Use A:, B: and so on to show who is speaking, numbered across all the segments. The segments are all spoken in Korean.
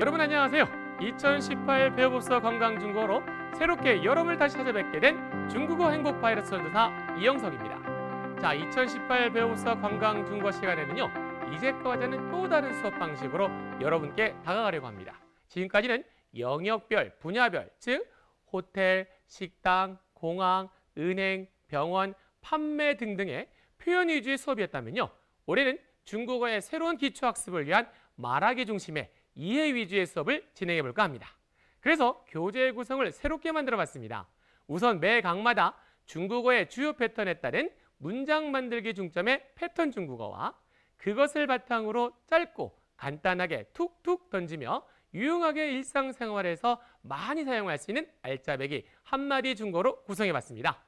A: 여러분 안녕하세요. 2018 배워봅서 건강중국어로 새롭게 여러분을 다시 찾아뵙게 된 중국어 행복 바이러스 전도사 이영석입니다. 자, 2018 배워봅서 건강중국어 시간에는요. 이제까지는 또 다른 수업 방식으로 여러분께 다가가려고 합니다. 지금까지는 영역별, 분야별, 즉 호텔, 식당, 공항, 은행, 병원, 판매 등등의 표현 위주의 수업이었다면요. 올해는 중국어의 새로운 기초학습을 위한 말하기 중심의 이해 위주의 수업을 진행해 볼까 합니다. 그래서 교재 구성을 새롭게 만들어 봤습니다. 우선 매 강마다 중국어의 주요 패턴에 따른 문장 만들기 중점의 패턴 중국어와 그것을 바탕으로 짧고 간단하게 툭툭 던지며 유용하게 일상생활에서 많이 사용할 수 있는 알짜배기 한마디 중국어로 구성해 봤습니다.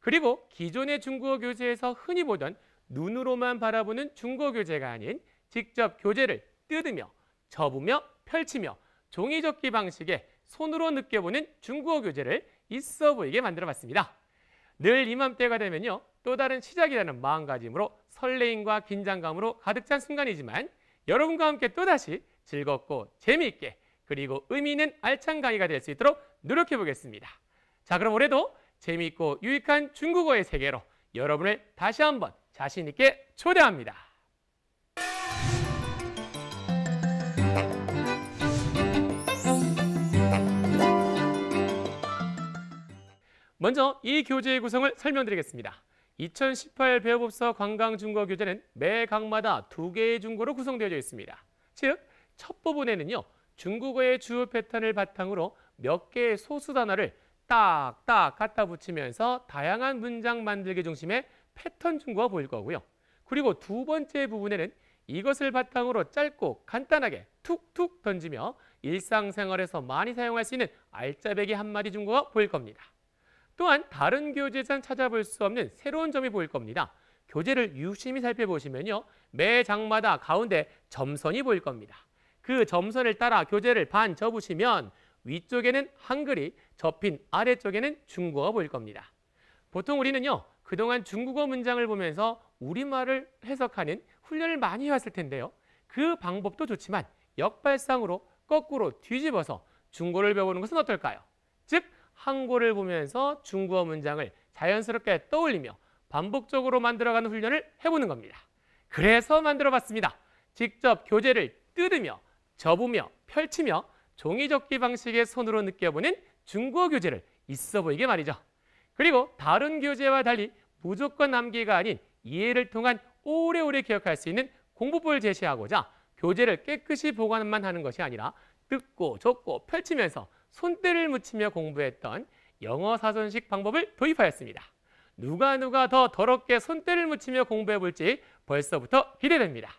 A: 그리고 기존의 중국어 교재에서 흔히 보던 눈으로만 바라보는 중국어 교재가 아닌 직접 교재를 뜯으며 접으며 펼치며 종이접기 방식의 손으로 느껴보는 중국어 교재를 있어 보이게 만들어 봤습니다. 늘 이맘때가 되면요. 또 다른 시작이라는 마음가짐으로 설레임과 긴장감으로 가득 찬 순간이지만 여러분과 함께 또다시 즐겁고 재미있게 그리고 의미 있는 알찬 강의가 될 수 있도록 노력해 보겠습니다. 자 그럼 올해도 재미있고 유익한 중국어의 세계로 여러분을 다시 한번 자신 있게 초대합니다. 먼저 이 교재의 구성을 설명드리겠습니다. 2018 배워법서 관광중국어 교재는 매 강마다 두 개의 중국어로 구성되어 있습니다. 즉, 첫 부분에는요. 중국어의 주요 패턴을 바탕으로 몇 개의 소수 단어를 딱딱 갖다 붙이면서 다양한 문장 만들기 중심의 패턴 중국어 보일 거고요. 그리고 두 번째 부분에는 이것을 바탕으로 짧고 간단하게 툭툭 던지며 일상생활에서 많이 사용할 수 있는 알짜배기 한마디 중국어 보일 겁니다. 또한 다른 교재에선 찾아볼 수 없는 새로운 점이 보일 겁니다. 교재를 유심히 살펴보시면요. 매 장마다 가운데 점선이 보일 겁니다. 그 점선을 따라 교재를 반 접으시면 위쪽에는 한글이 접힌 아래쪽에는 중국어가 보일 겁니다. 보통 우리는요. 그동안 중국어 문장을 보면서 우리말을 해석하는 훈련을 많이 해왔을 텐데요. 그 방법도 좋지만 역발상으로 거꾸로 뒤집어서 중국어를 배우는 것은 어떨까요? 즉 한국어를 보면서 중국어 문장을 자연스럽게 떠올리며 반복적으로 만들어가는 훈련을 해보는 겁니다. 그래서 만들어봤습니다. 직접 교재를 뜯으며 접으며 펼치며 종이접기 방식의 손으로 느껴보는 중국어 교재를 있어 보이게 말이죠. 그리고 다른 교재와 달리 무조건 남기가 아닌 이해를 통한 오래오래 기억할 수 있는 공부법을 제시하고자 교재를 깨끗이 보관만 하는 것이 아니라 뜯고 접고 펼치면서 손때를 묻히며 공부했던 영어 사전식 방법을 도입하였습니다. 누가 누가 더 더럽게 손때를 묻히며 공부해 볼지 벌써부터 기대됩니다.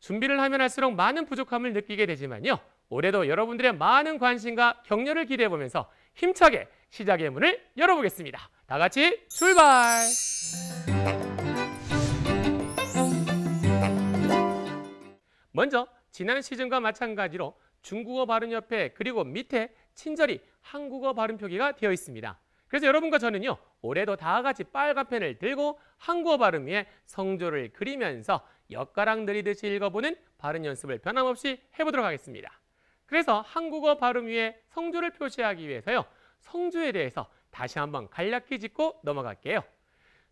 A: 준비를 하면 할수록 많은 부족함을 느끼게 되지만요. 올해도 여러분들의 많은 관심과 격려를 기대해 보면서 힘차게 시작의 문을 열어보겠습니다. 다 같이 출발! 먼저 지난 시즌과 마찬가지로 중국어 발음 옆에 그리고 밑에 친절히 한국어 발음 표기가 되어 있습니다. 그래서 여러분과 저는요. 올해도 다 같이 빨간 펜을 들고 한국어 발음 위에 성조를 그리면서 엿가락 느리듯이 읽어보는 발음 연습을 변함없이 해보도록 하겠습니다. 그래서 한국어 발음 위에 성조를 표시하기 위해서요. 성조에 대해서 다시 한번 간략히 짚고 넘어갈게요.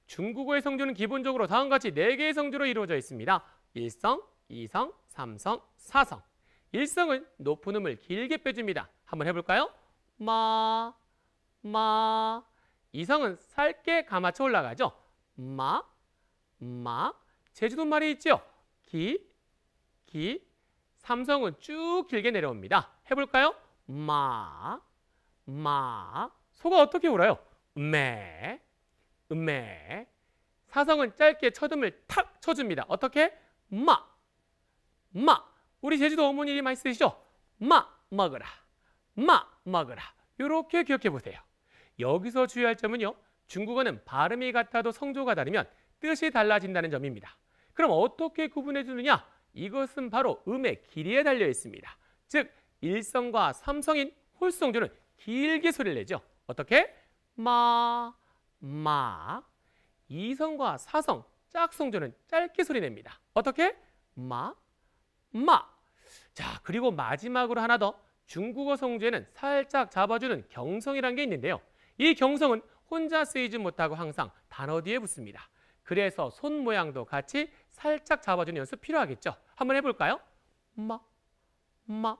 A: 중국어의 성조는 기본적으로 다음과 같이 4개의 성조로 이루어져 있습니다. 1성, 2성, 3성, 4성. 1성은 높은 음을 길게 빼줍니다. 한번 해볼까요? 마, 마. 2성은 살게 감아쳐 올라가죠. 마, 마. 제주도 말이 있죠. 기, 기. 삼성은 쭉 길게 내려옵니다. 해볼까요? 마, 마. 소가 어떻게 울어요? 매, 매. 사성은 짧게 첫음을 탁 쳐줍니다. 어떻게? 마, 마. 우리 제주도 어머니 많이 쓰시죠? 마, 먹어라. 마, 먹어라. 이렇게 기억해 보세요. 여기서 주의할 점은요. 중국어는 발음이 같아도 성조가 다르면 뜻이 달라진다는 점입니다. 그럼 어떻게 구분해 주느냐? 이것은 바로 음의 길이에 달려 있습니다. 즉, 일성과 삼성인 홀성조는 길게 소리를 내죠. 어떻게? 마, 마. 이성과 사성, 짝성조는 짧게 소리 냅니다. 어떻게? 마, 마. 자, 그리고 마지막으로 하나 더 중국어 성조에는 살짝 잡아주는 경성이라는 게 있는데요. 이 경성은 혼자 쓰이지 못하고 항상 단어 뒤에 붙습니다. 그래서 손 모양도 같이 살짝 잡아주는 연습 필요하겠죠. 한번 해볼까요? 마, 마.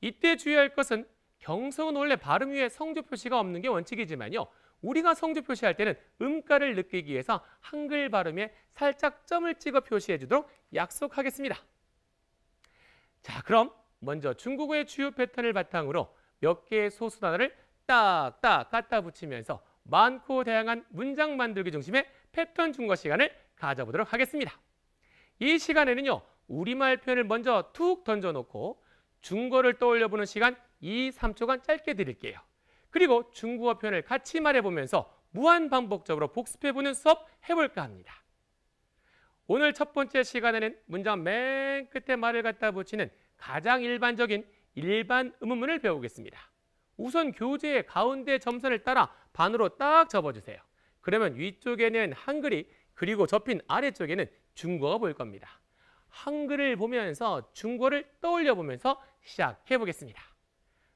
A: 이때 주의할 것은 경성은 원래 발음 위에 성조 표시가 없는 게 원칙이지만요. 우리가 성조 표시할 때는 음가를 느끼기 위해서 한글 발음에 살짝 점을 찍어 표시해 주도록 약속하겠습니다. 자, 그럼 먼저 중국어의 주요 패턴을 바탕으로 몇 개의 소수 단어를 딱딱 갖다 붙이면서 많고 다양한 문장 만들기 중심의 패턴 중국어 시간을 가져보도록 하겠습니다. 이 시간에는요. 우리말 표현을 먼저 툭 던져놓고 중국어를 떠올려보는 시간 2, 3초간 짧게 드릴게요. 그리고 중국어 표현을 같이 말해보면서 무한 반복적으로 복습해보는 수업 해볼까 합니다. 오늘 첫 번째 시간에는 문장 맨 끝에 말을 갖다 붙이는 가장 일반적인 일반 의문문을 배우겠습니다. 우선 교재의 가운데 점선을 따라 반으로 딱 접어주세요. 그러면 위쪽에는 한글이 그리고 접힌 아래쪽에는 중국어가 보일 겁니다. 한글을 보면서 중국어를 떠올려 보면서 시작해 보겠습니다.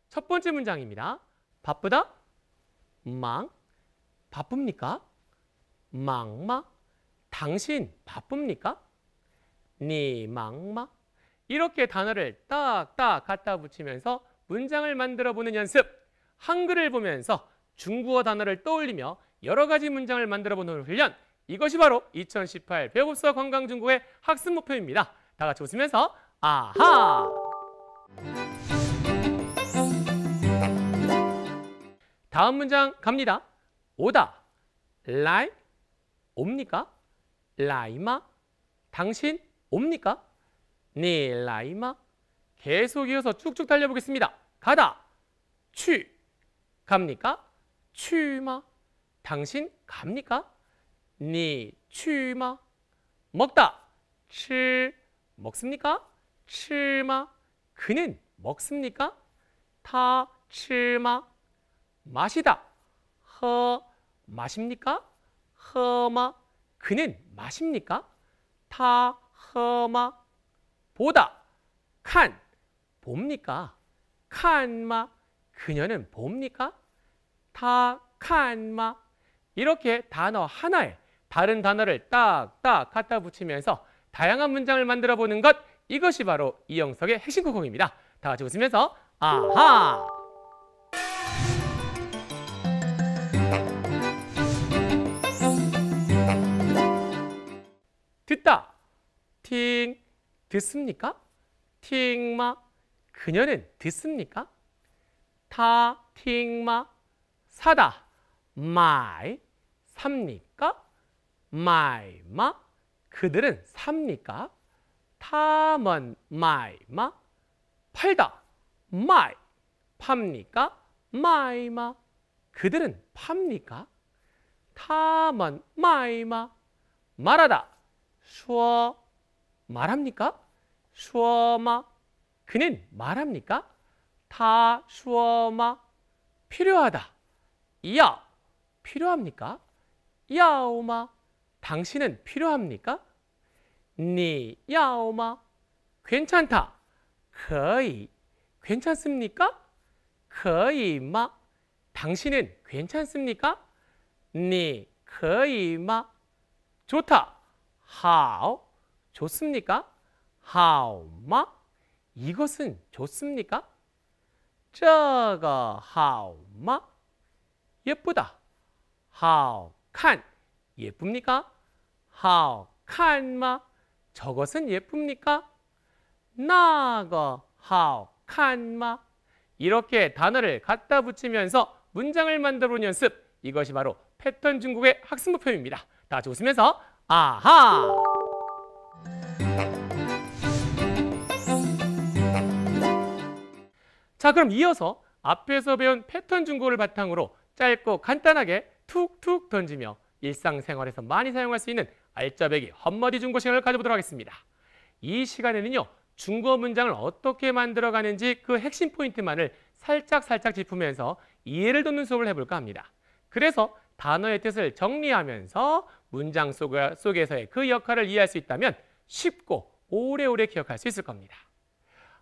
A: 첫 번째 문장입니다. 바쁘다? 망? 바쁩니까? 망마? 당신 바쁩니까? 니 망마? 이렇게 단어를 딱딱 갖다 붙이면서 문장을 만들어 보는 연습. 한글을 보면서 중국어 단어를 떠올리며 여러 가지 문장을 만들어 보는 훈련. 이것이 바로 2018 배우법서 관광중국의 학습 목표입니다. 다 같이 웃으면서 아하! 다음 문장 갑니다. 오다, 라이, 옵니까? 라이마? 당신 옵니까? 네 라이마? 계속 이어서 쭉쭉 달려보겠습니다. 가다, 취, 갑니까? 취마? 당신 갑니까? 네 취마? 먹다, 칠, 먹습니까? 칠마? 그는 먹습니까? 타, 칠마? 마시다. 허 마십니까? 허마 그는 마십니까? 타 허마 보다 칸 봅니까? 칸마 그녀는 봅니까? 타 칸마 이렇게 단어 하나에 다른 단어를 딱딱 갖다 붙이면서 다양한 문장을 만들어 보는 것 이것이 바로 이영석의 핵심 코콩입니다. 다 같이 웃으면서 아하 듣다. 听 듣습니까? 听吗 그녀는 듣습니까? 她听吗 사다. 买 삽니까? 买吗 그들은 삽니까? 他们买吗 팔다. 卖 팝니까? 卖吗 그들은 팝니까? 타먼 마이마 말하다. 수어 말합니까? 수어마 그는 말합니까? 다 수어마 필요하다. 이야 필요합니까? 야오마 당신은 필요합니까? 니 야오마 괜찮다. 거의 괜찮습니까? 거의마 당신은 괜찮습니까? 니 거의마 좋다. How 좋습니까? how마 이것은 좋습니까? 这个 how마 예쁘다. how 칸 예쁩니까? how 칸마 저것은 예쁩니까? 나가 how 칸마 이렇게 단어를 갖다 붙이면서 문장을 만들어 보는 연습 이것이 바로 패턴 중국의 학습 목표입니다. 다 웃으면서 아하! 자, 그럼 이어서 앞에서 배운 패턴 중국어를 바탕으로 짧고 간단하게 툭툭 던지며 일상생활에서 많이 사용할 수 있는 알짜배기 헛머리 중국어 시간을 가져보도록 하겠습니다. 이 시간에는요. 중국어 문장을 어떻게 만들어가는지 그 핵심 포인트만을 살짝살짝 살짝 짚으면서 이해를 돕는 수업을 해볼까 합니다. 그래서 단어의 뜻을 정리하면서 문장 속에서의 그 역할을 이해할 수 있다면 쉽고 오래오래 기억할 수 있을 겁니다.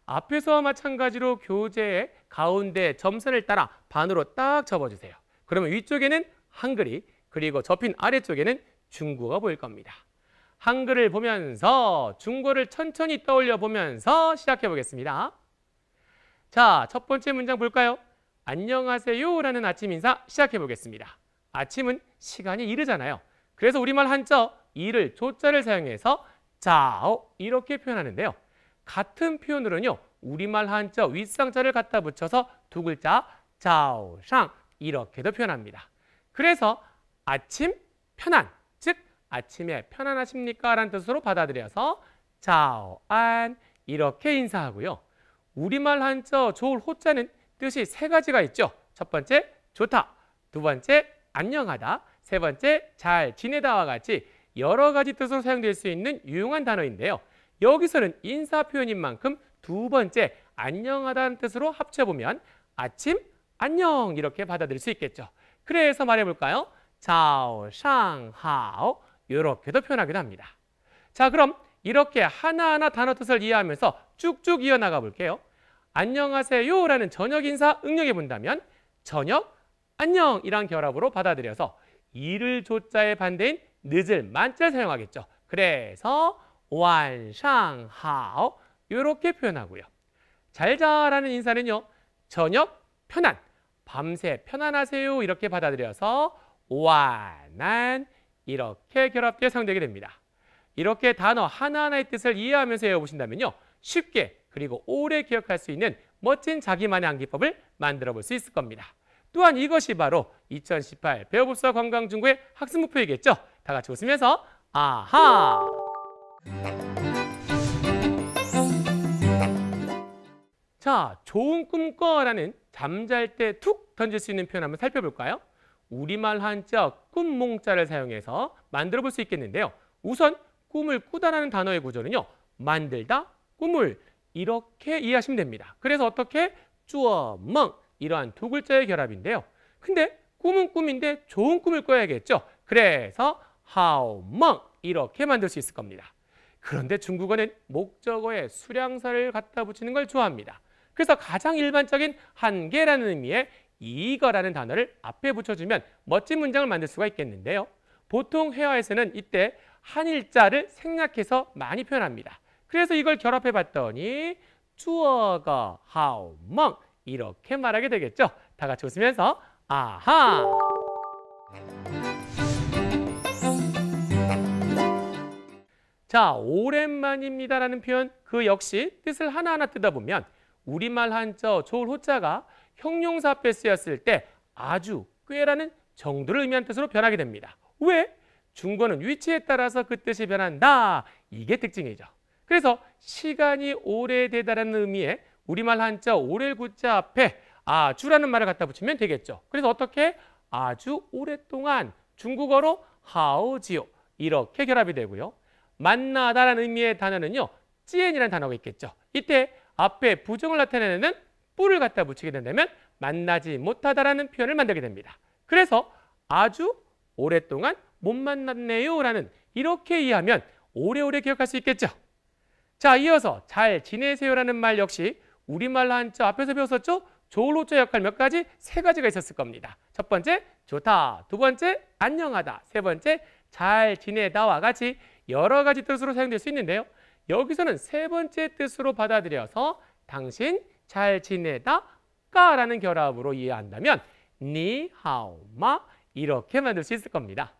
A: 앞에서와 마찬가지로 교재의 가운데 점선을 따라 반으로 딱 접어주세요. 그러면 위쪽에는 한글이 그리고 접힌 아래쪽에는 중국어가 보일 겁니다. 한글을 보면서 중국어를 천천히 떠올려 보면서 시작해 보겠습니다. 자, 첫 번째 문장 볼까요? 안녕하세요 라는 아침 인사 시작해 보겠습니다. 아침은 시간이 이르잖아요. 그래서 우리말 한자 이를 조자를 사용해서 자오 이렇게 표현하는데요. 같은 표현으로는요. 우리말 한자 윗상자를 갖다 붙여서 두 글자 자오상 이렇게도 표현합니다. 그래서 아침 편안 즉 아침에 편안하십니까? 라는 뜻으로 받아들여서 자오안 이렇게 인사하고요. 우리말 한자 좋을 호자는 뜻이 세 가지가 있죠. 첫 번째 좋다, 두 번째 안녕하다, 세 번째 잘 지내다와 같이 여러 가지 뜻으로 사용될 수 있는 유용한 단어인데요. 여기서는 인사 표현인 만큼 두 번째 안녕하다는 뜻으로 합쳐보면 아침 안녕 이렇게 받아들일 수 있겠죠. 그래서 말해볼까요? 자오 상하오 이렇게도 표현하기도 합니다. 자 그럼 이렇게 하나하나 단어 뜻을 이해하면서 쭉쭉 이어나가 볼게요. 안녕하세요라는 저녁 인사 응용해 본다면 저녁 안녕이란 결합으로 받아들여서 이를 조자의 반대인 늦을 만자를 사용하겠죠. 그래서 완상하오 이렇게 표현하고요. 잘 자라는 인사는요. 저녁 편안, 밤새 편안하세요 이렇게 받아들여서 완안 이렇게 결합되어 사용되게 됩니다. 이렇게 단어 하나하나의 뜻을 이해하면서 외워보신다면요. 쉽게 그리고 오래 기억할 수 있는 멋진 자기만의 암기법을 만들어 볼 수 있을 겁니다. 또한 이것이 바로 2018 배워봅사 관광중구의 학습 목표이겠죠. 다 같이 웃으면서 아하! 자, 좋은 꿈 꿔라는 잠잘 때 툭 던질 수 있는 표현 한번 살펴볼까요? 우리말 한자 꿈몽자를 사용해서 만들어 볼 수 있겠는데요. 우선 꿈을 꾸다라는 단어의 구조는요. 만들다, 꿈을 이렇게 이해하시면 됩니다. 그래서 어떻게 쭈어멍 이러한 두 글자의 결합인데요. 근데 꿈은 꿈인데 좋은 꿈을 꿔야겠죠. 그래서 하오멍 이렇게 만들 수 있을 겁니다. 그런데 중국어는 목적어에 수량사를 갖다 붙이는 걸 좋아합니다. 그래서 가장 일반적인 한계라는 의미의 이거라는 단어를 앞에 붙여주면 멋진 문장을 만들 수가 있겠는데요. 보통 회화에서는 이때 한일자를 생략해서 많이 표현합니다. 그래서 이걸 결합해 봤더니 주어가 하오멍 이렇게 말하게 되겠죠. 다 같이 웃으면서 아하! 자, 오랜만입니다라는 표현 그 역시 뜻을 하나하나 뜯어보면 우리말 한자 좋을 호자가 형용사 앞에 쓰였을 때 아주 꽤라는 정도를 의미하는 뜻으로 변하게 됩니다. 왜? 중거는 위치에 따라서 그 뜻이 변한다. 이게 특징이죠. 그래서 시간이 오래되다라는 의미의 우리말 한자 오래 구자 앞에 아주라는 말을 갖다 붙이면 되겠죠. 그래서 어떻게 아주 오랫동안 중국어로 하오지요 이렇게 결합이 되고요. 만나다라는 의미의 단어는요. 찌엔이라는 단어가 있겠죠. 이때 앞에 부정을 나타내는 뿔을 갖다 붙이게 된다면 만나지 못하다라는 표현을 만들게 됩니다. 그래서 아주 오랫동안 못 만났네요 라는 이렇게 이해하면 오래오래 기억할 수 있겠죠. 자, 이어서 잘 지내세요라는 말 역시 우리말 한자 앞에서 배웠었죠? 호자 역할 몇 가지? 세 가지가 있었을 겁니다. 첫 번째, 좋다. 두 번째, 안녕하다. 세 번째, 잘 지내다와 같이 여러 가지 뜻으로 사용될 수 있는데요. 여기서는 세 번째 뜻으로 받아들여서 당신 잘 지내다 까라는 결합으로 이해한다면 니하오마 이렇게 만들 수 있을 겁니다.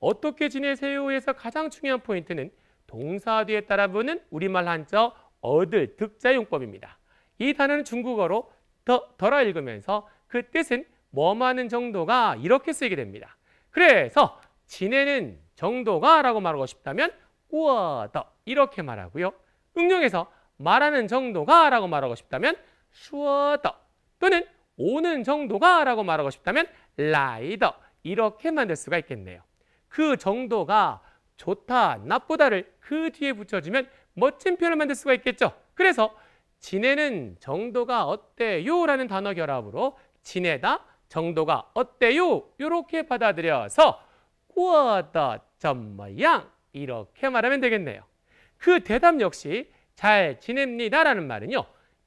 A: 어떻게 지내세요에서 가장 중요한 포인트는 동사 뒤에 따라 부는 우리말 한자 얻을 득자 용법입니다. 이 단어는 중국어로 더, 덜어 읽으면서 그 뜻은 뭐하는 정도가 이렇게 쓰이게 됩니다. 그래서 지내는 정도가 라고 말하고 싶다면 우어더 이렇게 말하고요. 응용해서 말하는 정도가 라고 말하고 싶다면 슈어더 또는 오는 정도가 라고 말하고 싶다면 라이더 이렇게 만들 수가 있겠네요. 그 정도가 좋다, 나쁘다를 그 뒤에 붙여주면 멋진 표현을 만들 수가 있겠죠. 그래서 지내는 정도가 어때요? 라는 단어 결합으로 지내다 정도가 어때요? 이렇게 받아들여서 꾸어다 점모양 이렇게 말하면 되겠네요. 그 대답 역시 잘 지냅니다라는 말은요.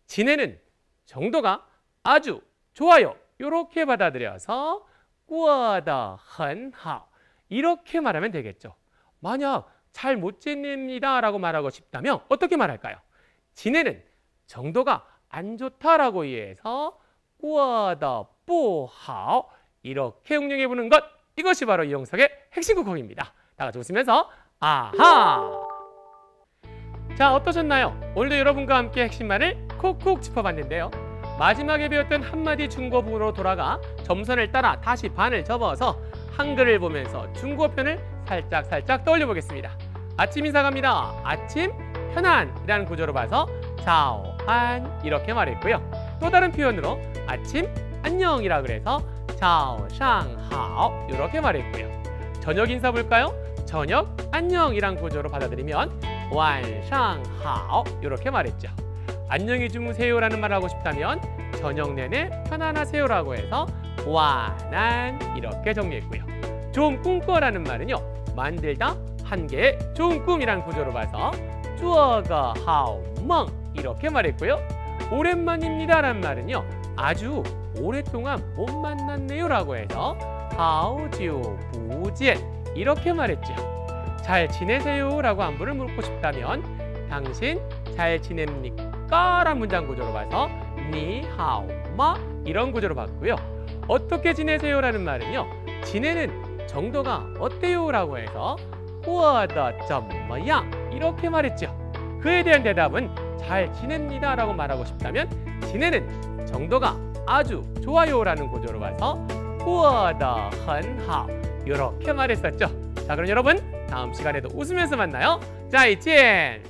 A: 지내는 정도가 아주 좋아요. 이렇게 받아들여서 꾸어다 헌하 이렇게 말하면 되겠죠. 만약 잘 못 지냅니다라고 말하고 싶다면 어떻게 말할까요? 지내는 정도가 안 좋다라고 이해해서 꾸어더 뿌하오 이렇게 응용해 보는 것 이것이 바로 이 영상의 핵심 구공입니다. 다가 좋으시면서 아하! 자 어떠셨나요? 오늘도 여러분과 함께 핵심말을 콕콕 짚어봤는데요. 마지막에 배웠던 한마디 중국어로 돌아가 점선을 따라 다시 반을 접어서 한글을 보면서 중고편을 살짝살짝 살짝 떠올려 보겠습니다. 아침 인사 갑니다. 아침 편안이라는 구조로 봐서 자오 한 이렇게 말했고요. 또 다른 표현으로 아침 안녕이라 그래서 자오상하오 이렇게 말했고요. 저녁 인사 볼까요? 저녁 안녕이란 구조로 받아들이면 완상하오 이렇게 말했죠. 안녕히 주무세요라는 말을 하고 싶다면 저녁 내내 편안하세요라고 해서 완안 이렇게 정리했고요. 좋은 꿈꿔라는 말은요. 만들다 한 개의 좋은 꿈이란 구조로 봐서 쭈어가 하오멍 이렇게 말했고요. 오랜만입니다 라는 말은요. 아주 오랫동안 못 만났네요 라고 해서 하오지오 부지엔 이렇게 말했죠. 잘 지내세요 라고 안부를 묻고 싶다면 당신 잘 지냅니까? 라는 문장 구조로 봐서 니하오 마 이런 구조로 봤고요. 어떻게 지내세요 라는 말은요. 지내는 정도가 어때요 라고 해서 꼬아다 점마야 이렇게 말했죠. 그에 대한 대답은 잘 지냅니다 라고 말하고 싶다면 지내는 정도가 아주 좋아요 라는 구조로 와서 후어다 헌하 이렇게 말했었죠. 자 그럼 여러분 다음 시간에도 웃으면서 만나요. 자 이젠